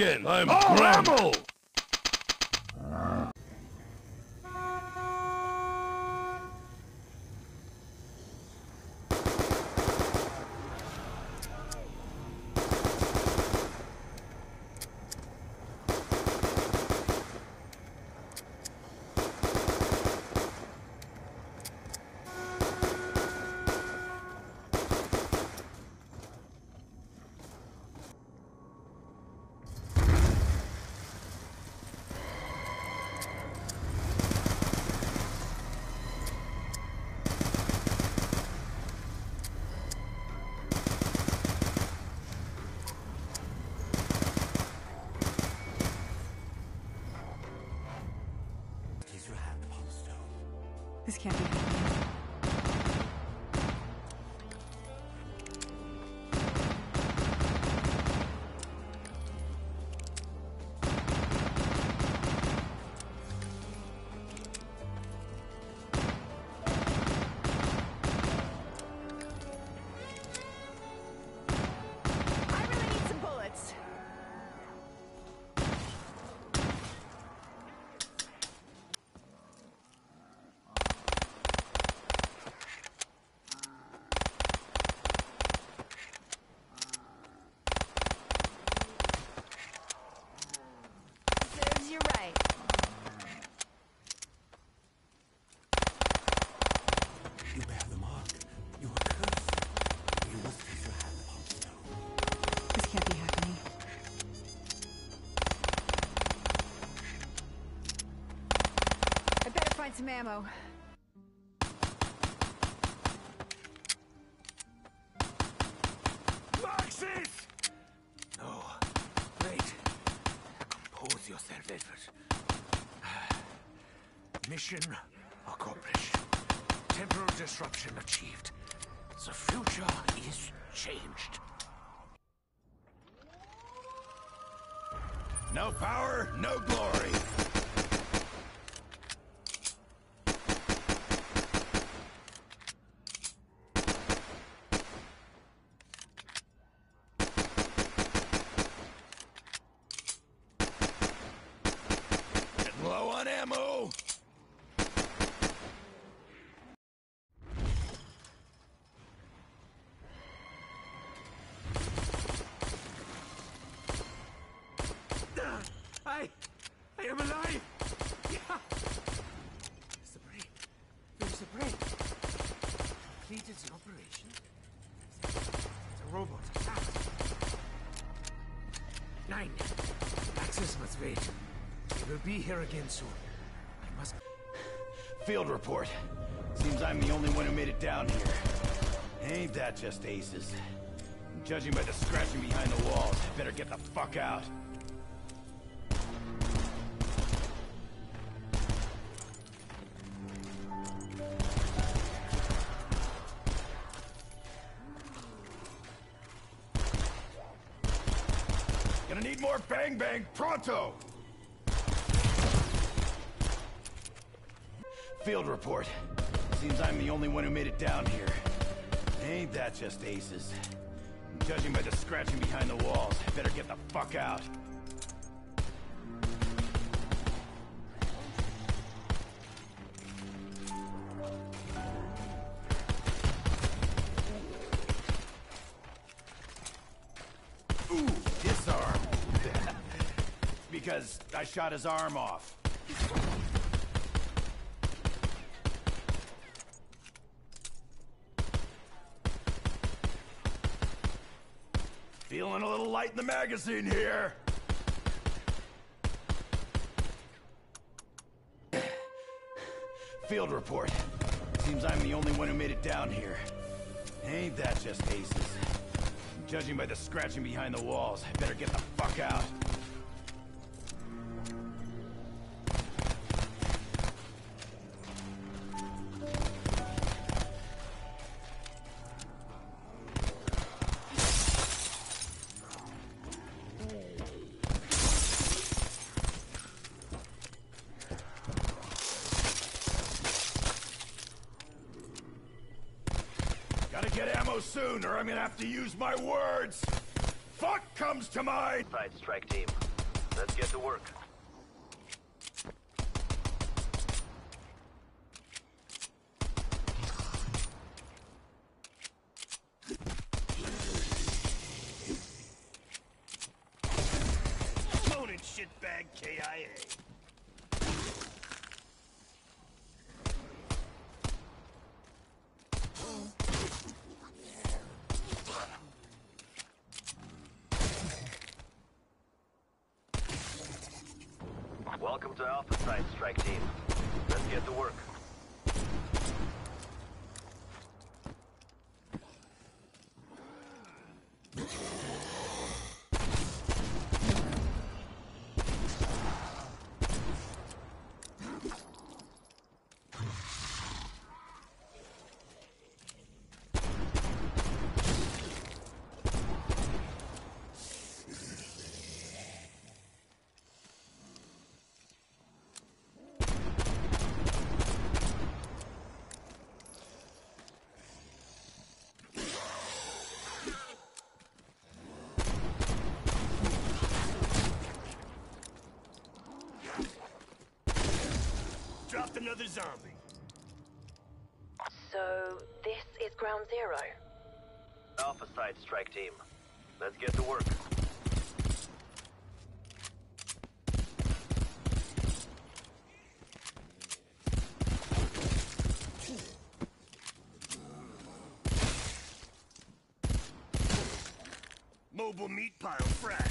again. I'm oh, cramped. Can't be find some ammo. Maxis! No. Wait. Compose yourself, Edward. Mission accomplished. Temporal disruption achieved. The future is changed. No power, no glory. Nine. Access must wait. Will be here again soon. I must... Field report. Seems I'm the only one who made it down here. Ain't that just aces? Judging by the scratching behind the walls, better get the fuck out. Bang bang pronto! Field report. Seems I'm the only one who made it down here. Ain't that just aces? Judging by the scratching behind the walls, better get the fuck out. Because I shot his arm off. Feeling a little light in the magazine here. Field report. Seems I'm the only one who made it down here. Ain't that just aces? Judging by the scratching behind the walls, I better get the fuck out. Soon, or I'm gonna have to use my words. Fuck comes to mind. Side strike team. Let's get to work. Moaning shitbag KIA. Welcome to Alpha Side Strike Team. Let's get to work. Another zombie. So, this is ground zero. Alpha Side Strike Team. Let's get to work. Mobile meat pile frack.